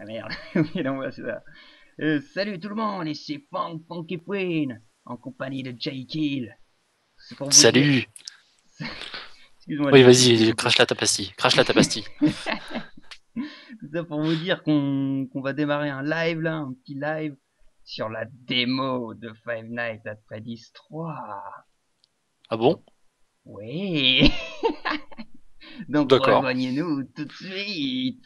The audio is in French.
Ah merde, oui, non, c'est ça. Euh, salut tout le monde, c'est Funk Funky Queen, en compagnie de Jay Kill. Salut Oui, vas-y, crache la tapastie. Crache la tapastie. C'est ça pour vous dire qu'on va démarrer un live là, un petit live sur la démo de Five Nights at Freddy's 3. Ah bon? Oui. Donc rejoignez-nous tout de suite.